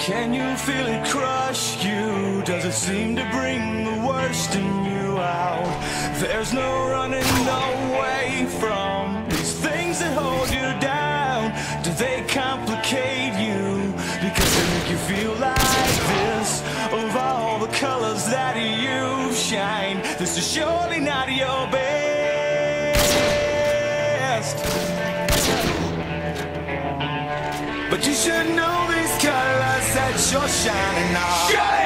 Can you feel it crush you? Does it seem to bring the worst in you out? There's no running away from these things that hold you down. Do they complicate you? Because they make you feel like this. Of all the colors that you shine, this is surely not your best. But you should know that you're shining on.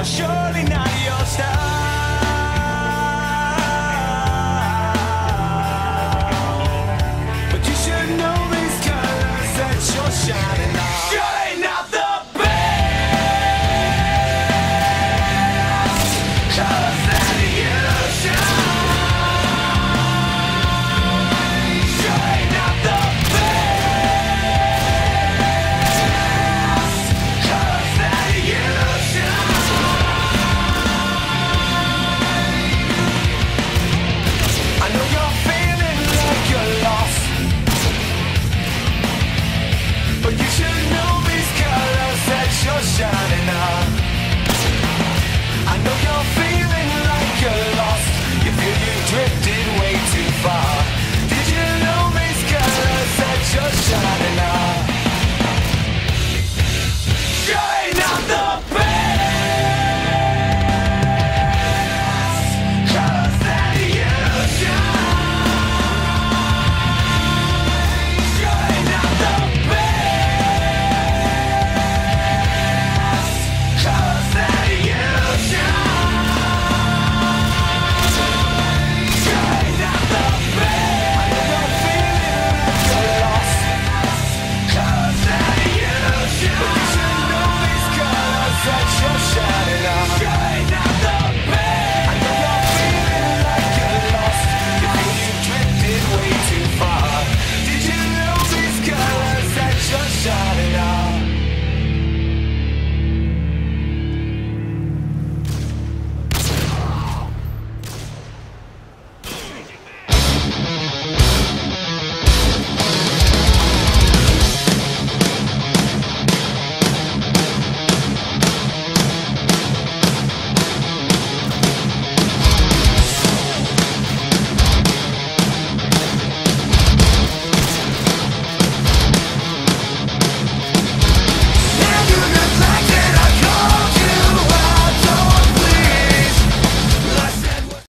Oh, surely not your style.